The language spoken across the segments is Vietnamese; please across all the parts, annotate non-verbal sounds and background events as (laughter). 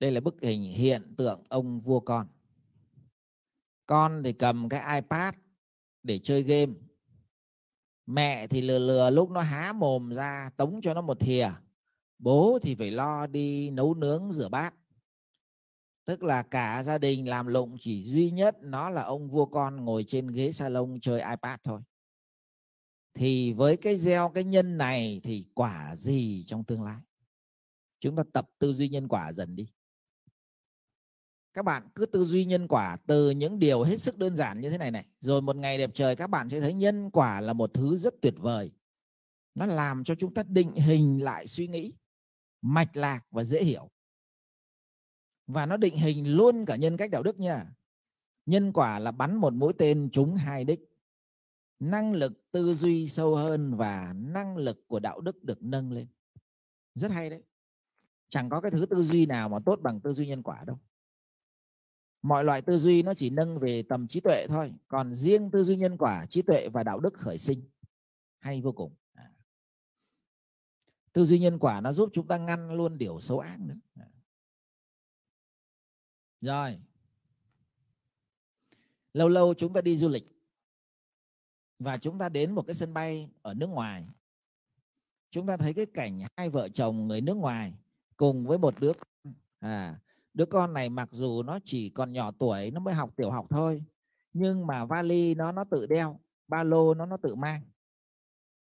đây là bức hình hiện tượng ông vua con. Con thì cầm cái ipad để chơi game. Mẹ thì lừa lừa lúc nó há mồm ra tống cho nó một thìa. Bố thì phải lo đi nấu nướng rửa bát. Tức là cả gia đình làm lụng chỉ duy nhất nó là ông vua con ngồi trên ghế salon chơi ipad thôi. Thì với cái gieo, cái nhân này thì quả gì trong tương lai? Chúng ta tập tư duy nhân quả dần đi các bạn cứ tư duy nhân quả từ những điều hết sức đơn giản như thế này này. Rồi một ngày đẹp trời các bạn sẽ thấy nhân quả là một thứ rất tuyệt vời. Nó làm cho chúng ta định hình lại suy nghĩ, mạch lạc và dễ hiểu. Và nó định hình luôn cả nhân cách đạo đức nha. Nhân quả là bắn một mũi tên trúng hai đích. Năng lực tư duy sâu hơn và năng lực của đạo đức được nâng lên. Rất hay đấy. Chẳng có cái thứ tư duy nào mà tốt bằng tư duy nhân quả đâu mọi loại tư duy nó chỉ nâng về tầm trí tuệ thôi, còn riêng tư duy nhân quả, trí tuệ và đạo đức khởi sinh. Hay vô cùng. À. tư duy nhân quả nó giúp chúng ta ngăn luôn điều xấu ác nữa. À. rồi. Lâu lâu chúng ta đi du lịch và chúng ta đến một cái sân bay ở nước ngoài. Chúng ta thấy cái cảnh hai vợ chồng người nước ngoài cùng với một đứa con. À đứa con này mặc dù nó chỉ còn nhỏ tuổi, nó mới học tiểu học thôi, nhưng mà vali nó nó tự đeo, ba lô nó nó tự mang.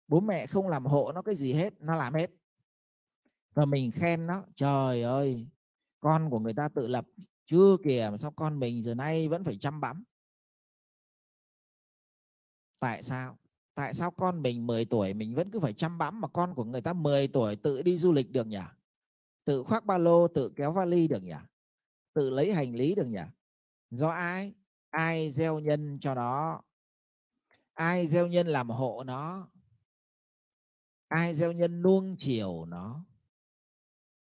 Bố mẹ không làm hộ nó cái gì hết, nó làm hết. Và mình khen nó, trời ơi, con của người ta tự lập, chưa kìa, mà sao con mình giờ nay vẫn phải chăm bẵm? Tại sao? Tại sao con mình 10 tuổi mình vẫn cứ phải chăm bẵm mà con của người ta 10 tuổi tự đi du lịch được nhỉ? Tự khoác ba lô, tự kéo vali được nhỉ? Tự lấy hành lý được nhỉ? Do ai? Ai gieo nhân cho nó? Ai gieo nhân làm hộ nó? Ai gieo nhân nuông chiều nó?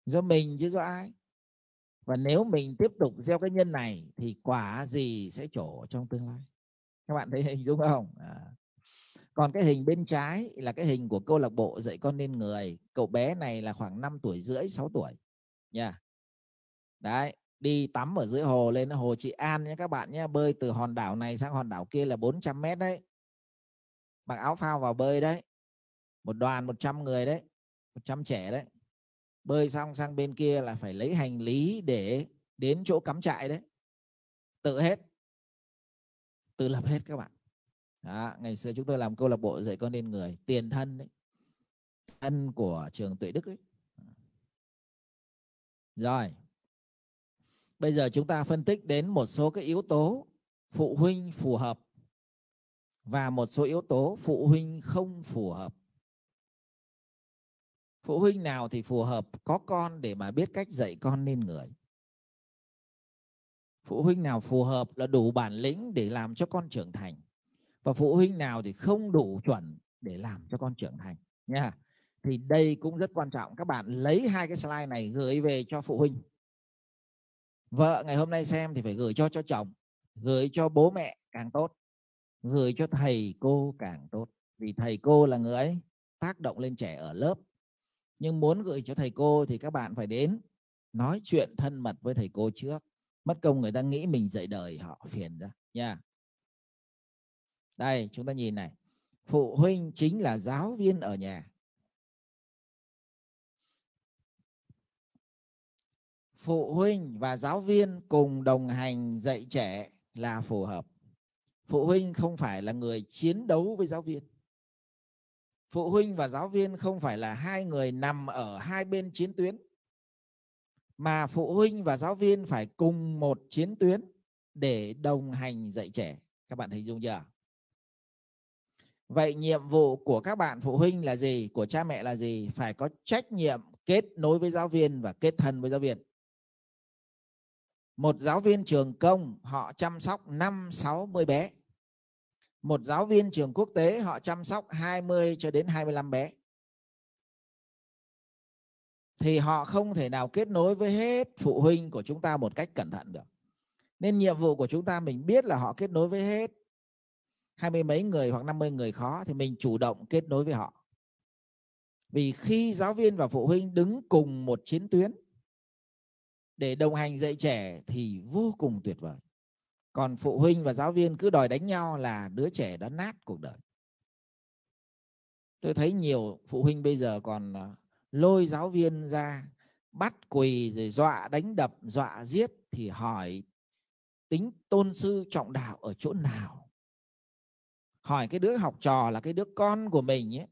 Do mình chứ do ai? Và nếu mình tiếp tục gieo cái nhân này thì quả gì sẽ trổ trong tương lai? Các bạn thấy hình dung không? À còn cái hình bên trái là cái hình của câu lạc bộ dạy con nên người. Cậu bé này là khoảng 5 tuổi rưỡi 6 tuổi. Nha. Đấy, đi tắm ở dưới hồ lên hồ chị An nhé các bạn nhé bơi từ hòn đảo này sang hòn đảo kia là 400 mét đấy. Mặc áo phao vào bơi đấy. Một đoàn 100 người đấy 100 trẻ đấy. Bơi xong sang bên kia là phải lấy hành lý để đến chỗ cắm trại đấy. Tự hết. Tự lập hết các bạn đó, ngày xưa chúng tôi làm câu lạc bộ dạy con nên người tiền thân đấy thân của trường tuệ đức đấy rồi bây giờ chúng ta phân tích đến một số cái yếu tố phụ huynh phù hợp và một số yếu tố phụ huynh không phù hợp. Phụ huynh nào thì phù hợp có con để mà biết cách dạy con nên người. Phụ huynh nào phù hợp là đủ bản lĩnh để làm cho con trưởng thành và phụ huynh nào thì không đủ chuẩn để làm cho con trưởng thành nha thì đây cũng rất quan trọng, các bạn lấy hai cái slide này gửi về cho phụ huynh. Vợ ngày hôm nay xem thì phải gửi cho cho chồng, gửi cho bố mẹ càng tốt, gửi cho thầy cô càng tốt. Vì thầy cô là người ấy tác động lên trẻ ở lớp. Nhưng muốn gửi cho thầy cô thì các bạn phải đến nói chuyện thân mật với thầy cô trước. Mất công người ta nghĩ mình dạy đời họ phiền ra nha đây, chúng ta nhìn này. Phụ huynh chính là giáo viên ở nhà. Phụ huynh và giáo viên cùng đồng hành dạy trẻ là phù hợp. Phụ huynh không phải là người chiến đấu với giáo viên. Phụ huynh và giáo viên không phải là hai người nằm ở hai bên chiến tuyến, mà phụ huynh và giáo viên phải cùng một chiến tuyến để đồng hành dạy trẻ. Các bạn hình dung chưa? Vậy nhiệm vụ của các bạn phụ huynh là gì của cha mẹ là gì phải có trách nhiệm kết nối với giáo viên và kết thân với giáo viên một giáo viên trường công, họ chăm sóc 5 60 bé. Một giáo viên trường quốc tế, họ chăm sóc 20 cho đến 25 bé. Thì họ không thể nào kết nối với hết phụ huynh của chúng ta một cách cẩn thận được. Nên nhiệm vụ của chúng ta mình biết là họ kết nối với hết hai mươi mấy người hoặc 50 người khó thì mình chủ động kết nối với họ. Vì khi giáo viên và phụ huynh đứng cùng một chiến tuyến để đồng hành dạy trẻ thì vô cùng tuyệt vời. Còn phụ huynh và giáo viên cứ đòi đánh nhau là đứa trẻ đã nát cuộc đời. Tôi thấy nhiều phụ huynh bây giờ còn ờ, lôi giáo viên ra bắt quỳ rồi dọa đánh đập, dọa giết thì hỏi tính tôn sư trọng đạo ở chỗ nào? Hỏi cái đứa học trò là cái đứa con của mình ấy,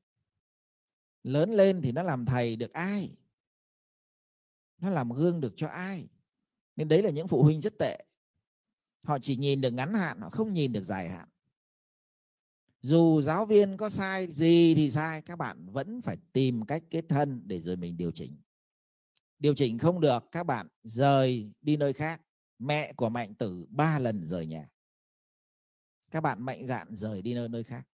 lớn lên thì nó làm thầy được ai? Nó làm gương được cho ai? Nên đấy là những phụ huynh rất tệ. Họ chỉ nhìn được ngắn hạn, họ không nhìn được dài hạn. Dù giáo viên có sai gì thì sai, các bạn vẫn phải tìm cách kết thân để rồi mình điều chỉnh. Điều chỉnh không được, các bạn rời đi nơi khác. Mẹ của mạnh tử ba lần rời nhà các bạn mạnh dạn rời đi nơi nơi khác.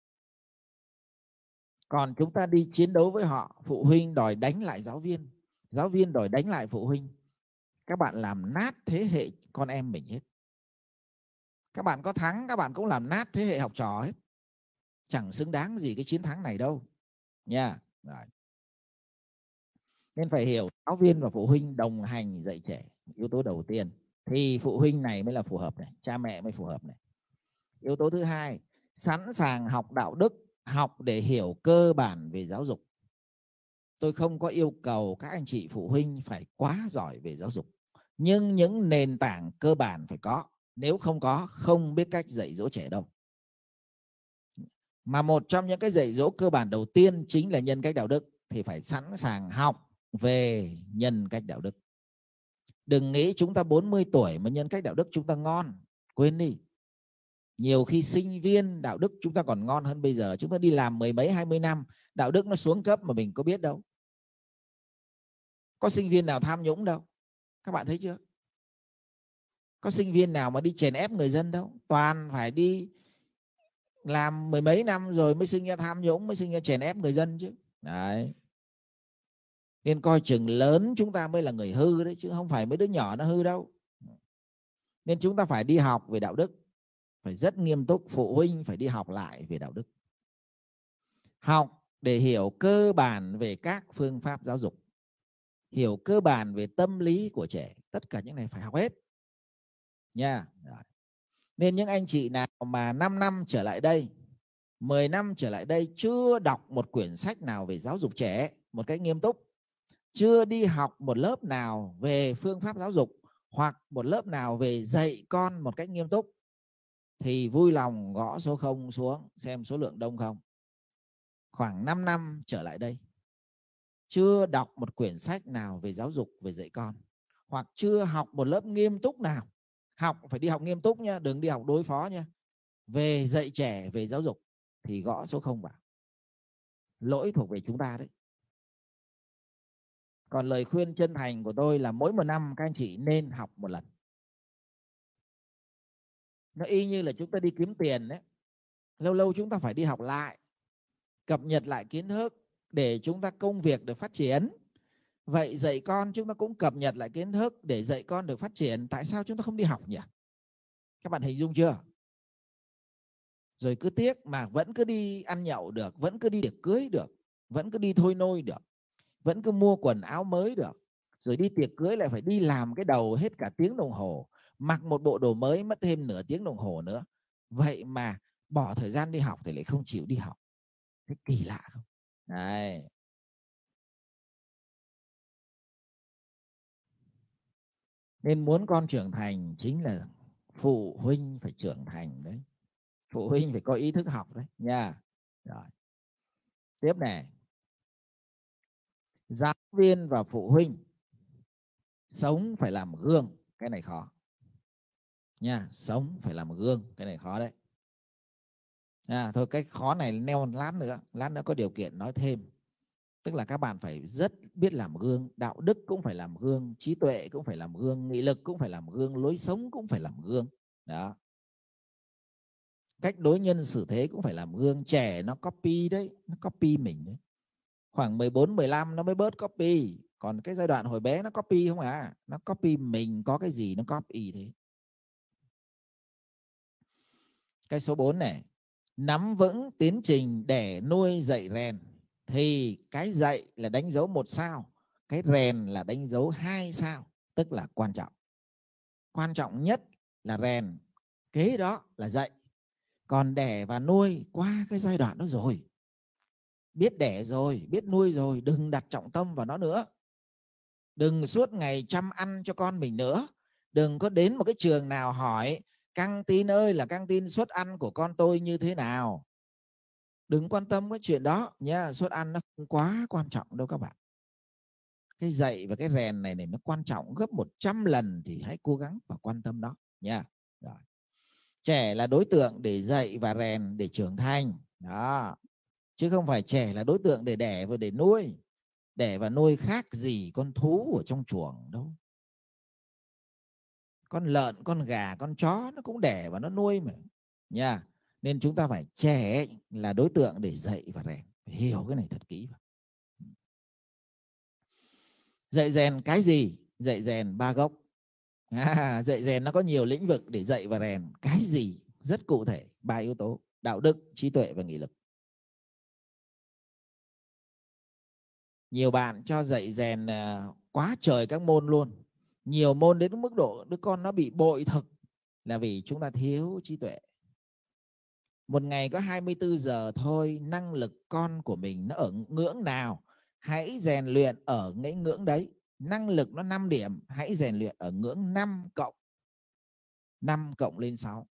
Còn chúng ta đi chiến đấu với họ, phụ huynh đòi đánh lại giáo viên giáo viên đòi đánh lại phụ huynh. Các bạn làm nát thế hệ con em mình hết. Các bạn có thắng, các bạn cũng làm nát thế hệ học trò hết. Chẳng xứng đáng gì cái chiến thắng này đâu, nha. Yeah. nên phải hiểu, giáo viên và phụ huynh đồng hành dạy trẻ, yếu tố đầu tiên. Thì phụ huynh này mới là phù hợp này, cha mẹ mới phù hợp này yếu tố thứ hai, sẵn sàng học đạo đức, học để hiểu cơ bản về giáo dục. Tôi không có yêu cầu các anh chị phụ huynh phải quá giỏi về giáo dục, nhưng những nền tảng cơ bản phải có. Nếu không có, không biết cách dạy dỗ trẻ đâu. Mà một trong những cái dạy dỗ cơ bản đầu tiên chính là nhân cách đạo đức, thì phải sẵn sàng học về nhân cách đạo đức. Đừng nghĩ chúng ta 40 tuổi mà nhân cách đạo đức chúng ta ngon, quên đi nhiều khi sinh viên, đạo đức chúng ta còn ngon hơn bây giờ, chúng ta đi làm mười mấy, hai mươi năm, đạo đức nó xuống cấp mà mình có biết đâu. Có sinh viên nào tham nhũng đâu. Các bạn thấy chưa? Có sinh viên nào mà đi chèn ép người dân đâu. Toàn phải đi làm mười mấy năm rồi mới sinh ra tham nhũng, mới sinh ra chèn ép người dân chứ. Đấy. Nên coi chừng lớn chúng ta mới là người hư đấy chứ, không phải mấy đứa nhỏ nó hư đâu. Nên chúng ta phải đi học về đạo đức phải rất nghiêm túc, phụ huynh phải đi học lại về đạo đức. Học để hiểu cơ bản về các phương pháp giáo dục, hiểu cơ bản về tâm lý của trẻ, tất cả những này phải học hết. Nha nên những anh chị nào mà 5 năm trở lại đây 10 năm trở lại đây chưa đọc một quyển sách nào về giáo dục trẻ, một cách nghiêm túc, chưa đi học một lớp nào về phương pháp giáo dục, hoặc một lớp nào về dạy con một cách nghiêm túc thì vui lòng gõ số 0 xuống xem số lượng đông không. Khoảng 5 năm trở lại đây chưa đọc một quyển sách nào về giáo dục về dạy con hoặc chưa học một lớp nghiêm túc nào. Học phải đi học nghiêm túc nha, đừng đi học đối phó nha. Về dạy trẻ về giáo dục thì gõ số 0 vào. Lỗi thuộc về chúng ta đấy. Còn lời khuyên chân thành của tôi là mỗi một năm các anh chị nên học một lần nó y như là chúng ta đi kiếm tiền đấy. Lâu lâu chúng ta phải đi học lại, cập nhật lại kiến thức để chúng ta công việc được phát triển. Vậy dạy con chúng ta cũng cập nhật lại kiến thức để dạy con được phát triển. Tại sao chúng ta không đi học nhỉ? Các bạn hình dung chưa? Rồi cứ tiếc mà vẫn cứ đi ăn nhậu được, vẫn cứ đi tiệc cưới được, vẫn cứ đi thôi nôi được, vẫn cứ mua quần áo mới được. Rồi đi tiệc cưới lại phải đi làm cái đầu hết cả tiếng đồng hồ mặc một bộ đồ mới, mất thêm nửa tiếng đồng hồ nữa. Vậy mà bỏ thời gian đi học thì lại không chịu đi học. Thế kỳ lạ không? Đấy. Nên muốn con trưởng thành chính là phụ huynh phải trưởng thành đấy. Phụ huynh phải có ý thức học đấy, nha. Rồi. Tiếp này. Giáo viên và phụ huynh sống phải làm gương. Cái này khó nha sống phải làm gương cái này khó đấy. À, thôi cái khó này neo lát nữa lát nữa có điều kiện nói thêm. Tức là các bạn phải rất biết làm gương đạo đức cũng phải làm gương trí tuệ cũng phải làm gương nghị lực cũng phải làm gương lối sống cũng phải làm gương. Đó. Cách đối nhân xử thế cũng phải làm gương trẻ nó copy đấy nó copy mình đấy. Khoảng 14 15 nó mới bớt copy còn cái giai đoạn hồi bé nó copy không à nó copy mình có cái gì nó copy thế. Cái số 4 này, nắm vững tiến trình để nuôi dạy rèn thì cái dạy là đánh dấu một sao, cái rèn là đánh dấu hai sao, tức là quan trọng. Quan trọng nhất là rèn, kế đó là dạy. Còn đẻ và nuôi qua cái giai đoạn đó rồi. Biết đẻ rồi, biết nuôi rồi, đừng đặt trọng tâm vào nó nữa. Đừng suốt ngày chăm ăn cho con mình nữa. Đừng có đến một cái trường nào hỏi căng tin ơi, là căng tin suất ăn của con tôi như thế nào? Đừng quan tâm cái chuyện đó nhá, suất ăn nó không quá quan trọng đâu các bạn. Cái dạy và cái rèn này này nó quan trọng gấp 100 lần thì hãy cố gắng và quan tâm đó nha. Rồi. Trẻ là đối tượng để dạy và rèn để trưởng thành, đó. Chứ không phải trẻ là đối tượng để đẻ và để nuôi. Đẻ và nuôi khác gì con thú ở trong chuồng đâu con lợn con gà con chó nó cũng đẻ và nó nuôi mà nha. Nên chúng ta phải trẻ là đối tượng để dạy và rèn phải hiểu cái này thật kỹ vào. Dạy rèn cái gì? Dạy rèn ba gốc. (laughs) À, dạy rèn nó có nhiều lĩnh vực để dạy và rèn cái gì rất cụ thể ba yếu tố đạo đức trí tuệ và nghị lực. Nhiều bạn cho dạy rèn à, quá trời các môn luôn nhiều môn đến mức độ đứa con nó bị bội thực là vì chúng ta thiếu trí tuệ. Một ngày có 24 giờ thôi, năng lực con của mình nó ở ngưỡng nào? Hãy rèn luyện ở cái ngưỡng đấy. Năng lực nó 5 điểm, hãy rèn luyện ở ngưỡng 5 cộng 5 cộng lên 6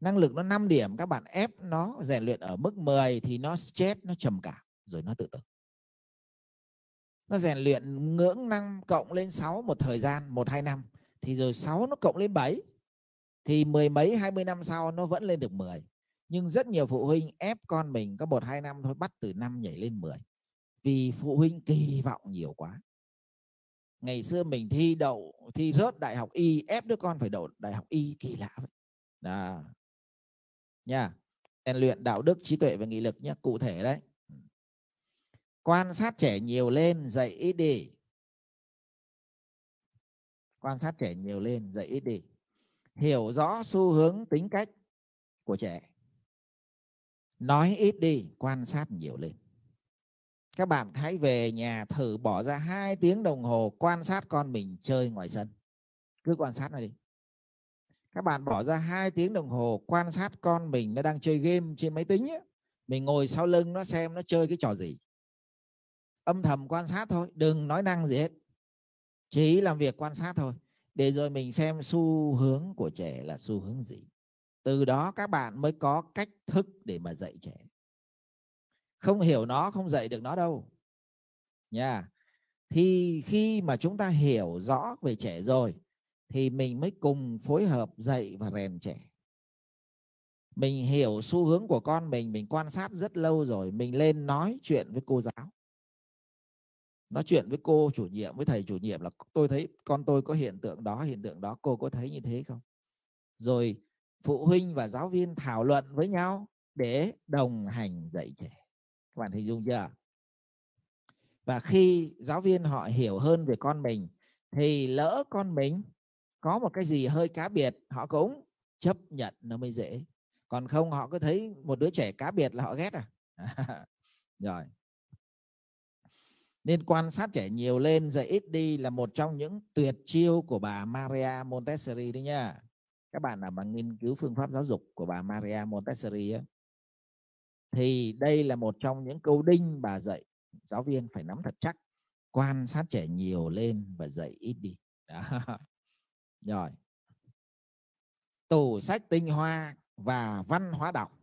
năng lực nó 5 điểm, các bạn ép nó rèn luyện ở mức 10 thì nó stress, nó trầm cảm, rồi nó tự tử nó rèn luyện ngưỡng 5 cộng lên 6 một thời gian 1 2 năm. Thì rồi 6 nó cộng lên 7 thì mười mấy 20 năm sau nó vẫn lên được 10 nhưng rất nhiều phụ huynh ép con mình có một, hai năm thôi, bắt từ 5 nhảy lên 10 vì phụ huynh kỳ vọng nhiều quá. Ngày xưa mình thi đậu, thi rớt đại học y, ép đứa con phải đậu đại học y kỳ lạ vậy. Đó. Nha. Rèn luyện đạo đức, trí tuệ và nghị lực nhé cụ thể đấy quan sát trẻ nhiều lên, dạy ít đi. Quan sát trẻ nhiều lên, dạy ít đi. Hiểu rõ xu hướng tính cách của trẻ. Nói ít đi, quan sát nhiều lên. Các bạn hãy về nhà thử bỏ ra hai tiếng đồng hồ quan sát con mình chơi ngoài sân. Cứ quan sát nó đi. Các bạn bỏ ra hai tiếng đồng hồ quan sát con mình nó đang chơi game trên máy tính ấy. mình ngồi sau lưng nó xem nó chơi cái trò gì âm thầm quan sát thôi, đừng nói năng gì hết. Chỉ làm việc quan sát thôi, để rồi mình xem xu hướng của trẻ là xu hướng gì. Từ đó các bạn mới có cách thức để mà dạy trẻ. Không hiểu nó, không dạy được nó đâu. Nha. Thì khi mà chúng ta hiểu rõ về trẻ rồi, thì mình mới cùng phối hợp dạy và rèn trẻ. Mình hiểu xu hướng của con mình mình quan sát rất lâu rồi, mình lên nói chuyện với cô giáo nói chuyện với cô chủ nhiệm, với thầy chủ nhiệm là tôi thấy con tôi có hiện tượng đó, hiện tượng đó, cô có thấy như thế không? Rồi phụ huynh và giáo viên thảo luận với nhau để đồng hành dạy trẻ. Các bạn hình dung chưa và khi giáo viên họ hiểu hơn về con mình thì lỡ con mình có một cái gì hơi cá biệt, họ cũng chấp nhận nó mới dễ. Còn không, họ cứ thấy một đứa trẻ cá biệt là họ ghét à? (laughs) Rồi nên quan sát trẻ nhiều lên dạy ít đi là một trong những tuyệt chiêu của bà Maria Montessori đấy nha. Các bạn nào mà nghiên cứu phương pháp giáo dục của bà Maria Montessori ấy, thì đây là một trong những câu đinh bà dạy. Giáo viên phải nắm thật chắc quan sát trẻ nhiều lên và dạy ít đi. Đó. (laughs) rồi. Tủ sách tinh hoa và văn hóa đọc.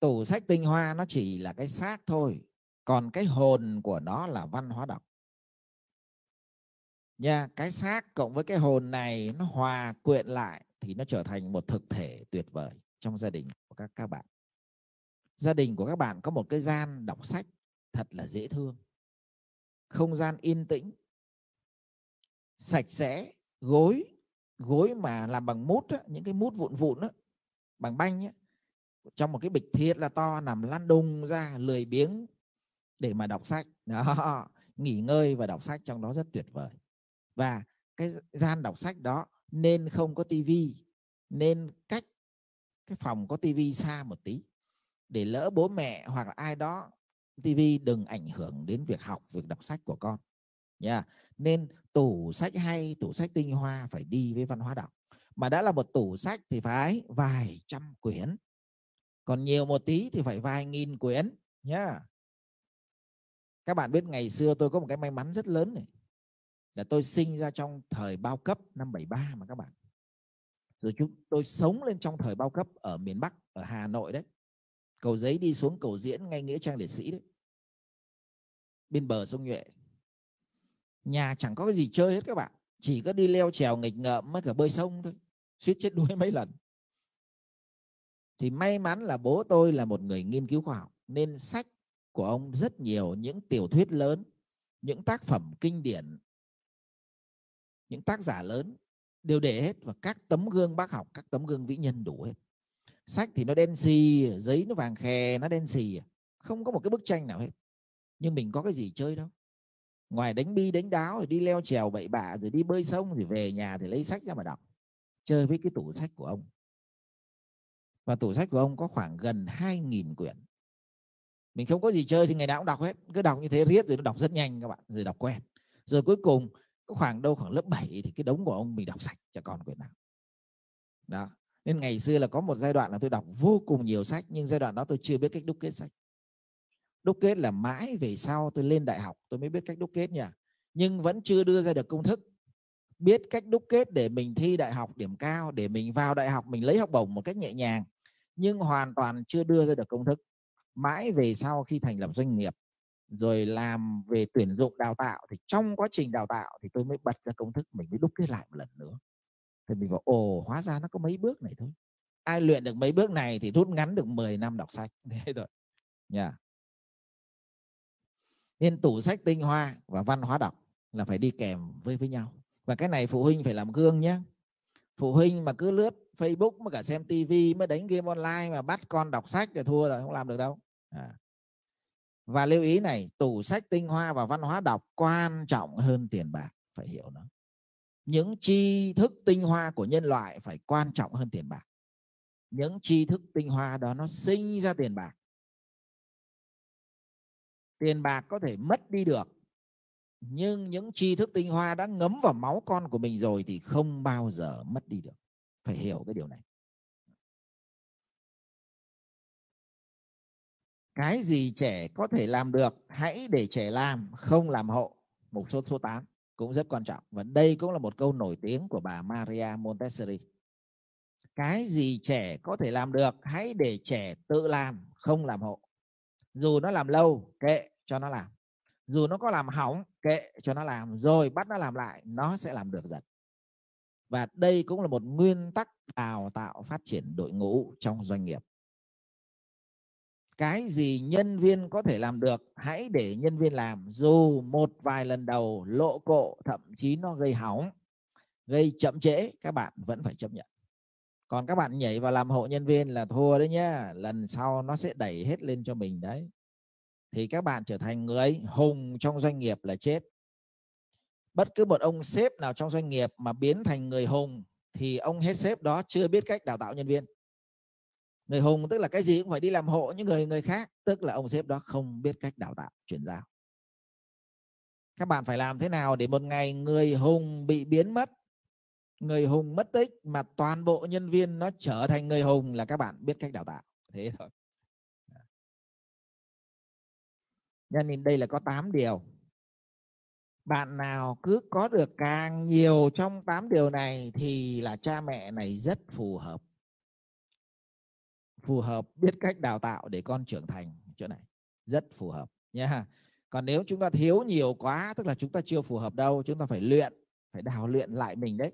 Tủ sách tinh hoa nó chỉ là cái xác thôi còn cái hồn của nó là văn hóa đọc. Nha cái xác cộng với cái hồn này nó hòa quyện lại thì nó trở thành một thực thể tuyệt vời trong gia đình của các các bạn. Gia đình của các bạn có một cái gian đọc sách thật là dễ thương. Không gian yên tĩnh. Sạch sẽ gối gối mà làm bằng mút á, những cái mút vụn vụn á, bằng banh á, trong một cái bịch thiệt là to nằm lăn đùng ra lười biếng để mà đọc sách. Đó, (laughs) nghỉ ngơi và đọc sách trong đó rất tuyệt vời. Và cái gian đọc sách đó nên không có tivi nên cách cái phòng có tivi xa một tí. Để lỡ bố mẹ hoặc là ai đó tivi đừng ảnh hưởng đến việc học, việc đọc sách của con nha nên tủ sách hay, tủ sách tinh hoa phải đi với văn hóa đọc. Mà đã là một tủ sách thì phải vài trăm quyển, còn nhiều một tí thì phải vài nghìn quyển, nhá các bạn biết ngày xưa tôi có một cái may mắn rất lớn này, là tôi sinh ra trong thời bao cấp năm 73 mà các bạn. Rồi chúng, tôi sống lên trong thời bao cấp ở miền Bắc, ở Hà Nội đấy. Cầu giấy đi xuống cầu diễn ngay nghĩa trang liệt sĩ đấy. Bên bờ sông nhuệ. Nhà chẳng có cái gì chơi hết các bạn. Chỉ có đi leo trèo nghịch ngợm mới cả bơi sông thôi. Suýt chết đuối mấy lần. Thì may mắn là bố tôi là một người nghiên cứu khoa học, nên sách của ông rất nhiều những tiểu thuyết lớn, những tác phẩm kinh điển, những tác giả lớn, đều để hết và các tấm gương bác học, các tấm gương vĩ nhân đủ hết. Sách thì nó đen xì, giấy nó vàng khè, nó đen xì, không có một cái bức tranh nào hết. Nhưng mình có cái gì chơi đâu. Ngoài đánh bi, đánh đáo, rồi đi leo trèo bậy bạ, rồi đi bơi sông thì về nhà thì lấy sách ra mà đọc, chơi với cái tủ sách của ông. Và tủ sách của ông có khoảng gần 2.000 quyển mình không có gì chơi thì ngày nào cũng đọc hết. Cứ đọc như thế riết rồi nó đọc rất nhanh các bạn, rồi đọc quen. Rồi cuối cùng, có khoảng đâu khoảng lớp 7 thì cái đống của ông mình đọc sạch chả còn quyển nào đó. Nên ngày xưa là có một giai đoạn là tôi đọc vô cùng nhiều sách, nhưng giai đoạn đó tôi chưa biết cách đúc kết sách. Đúc kết là mãi về sau tôi lên đại học tôi mới biết cách đúc kết nha. Nhưng vẫn chưa đưa ra được công thức. Biết cách đúc kết để mình thi đại học điểm cao, để mình vào đại học mình lấy học bổng một cách nhẹ nhàng, nhưng hoàn toàn chưa đưa ra được công thức mãi về sau khi thành lập doanh nghiệp, rồi làm về tuyển dụng đào tạo thì trong quá trình đào tạo thì tôi mới bật ra công thức mình mới đúc kết lại một lần nữa. Thì mình bảo, ồ, hóa ra nó có mấy bước này thôi. Ai luyện được mấy bước này thì rút ngắn được 10 năm đọc sách. (laughs) Thế rồi nha yeah. nên tủ sách tinh hoa và văn hóa đọc là phải đi kèm với với nhau. Và cái này phụ huynh phải làm gương nhé phụ huynh mà cứ lướt Facebook, mà cả xem TV mới đánh game online mà bắt con đọc sách thì thua rồi, không làm được đâu à. và lưu ý này, tủ sách tinh hoa và văn hóa đọc quan trọng hơn tiền bạc, phải hiểu nó. Những tri thức tinh hoa của nhân loại phải quan trọng hơn tiền bạc. Những tri thức tinh hoa đó nó sinh ra tiền bạc. Tiền bạc có thể mất đi được, nhưng những tri thức tinh hoa đã ngấm vào máu con của mình rồi thì không bao giờ mất đi được. Phải hiểu cái điều này. Cái gì trẻ có thể làm được, hãy để trẻ làm, không làm hộ. Mục số số 8 cũng rất quan trọng. Và đây cũng là một câu nổi tiếng của bà Maria Montessori. Cái gì trẻ có thể làm được, hãy để trẻ tự làm, không làm hộ. Dù nó làm lâu, kệ cho nó làm. Dù nó có làm hỏng, kệ cho nó làm. Rồi bắt nó làm lại, nó sẽ làm được dần. Và đây cũng là một nguyên tắc đào tạo phát triển đội ngũ trong doanh nghiệp cái gì nhân viên có thể làm được, hãy để nhân viên làm. Dù một vài lần đầu, lộ cộ, thậm chí nó gây hỏng, gây chậm trễ, các bạn vẫn phải chấp nhận. Còn các bạn nhảy vào làm hộ nhân viên là thua đấy nhá, lần sau nó sẽ đẩy hết lên cho mình đấy. Thì các bạn trở thành người hùng trong doanh nghiệp là chết. Bất cứ một ông sếp nào trong doanh nghiệp mà biến thành người hùng, thì ông hết sếp đó chưa biết cách đào tạo nhân viên người hùng tức là cái gì cũng phải đi làm hộ những người người khác, tức là ông sếp đó không biết cách đào tạo, chuyển giao. Các bạn phải làm thế nào để một ngày người hùng bị biến mất, người hùng mất tích mà toàn bộ nhân viên nó trở thành người hùng là các bạn biết cách đào tạo. Thế thôi. Nên đây là có 8 điều. Bạn nào cứ có được càng nhiều trong 8 điều này thì là cha mẹ này rất phù hợp phù hợp biết cách đào tạo để con trưởng thành, chỗ này. Rất phù hợp nha còn nếu chúng ta thiếu nhiều quá, tức là chúng ta chưa phù hợp đâu, chúng ta phải luyện, phải đào luyện lại mình đấy.